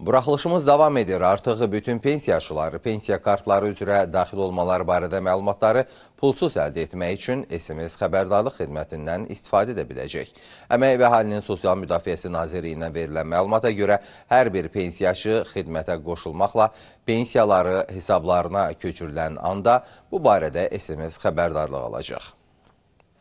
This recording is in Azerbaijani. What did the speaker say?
Buraxılışımız davam edir. Artıq bütün pensiyaçıları pensiya kartları üzrə daxil olmaları barədə məlumatları pulsuz əldə etmək üçün SMS xəbərdarlıq xidmətindən istifadə edə biləcək. Əmək və Əhalinin Sosial Müdafiəsi Nazirliyindən verilən məlumata görə hər bir pensiyaçı xidmətə qoşulmaqla pensiyaları hesablarına köçürülən anda bu barədə SMS xəbərdarlıq alacaq.